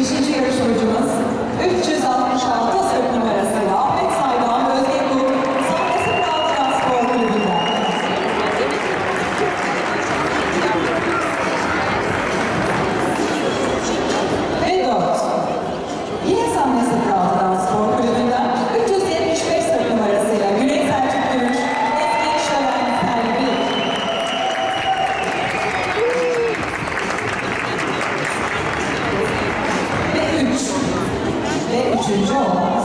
Beşinci yarışmacımız 366 sırt numarasıyla Ahmet Saydan Özge Kul Sahnesi Kral Spor Kulübü'nden. Ve dört. Yine sahnesi Kral Ve üç. Ve üçüncü olan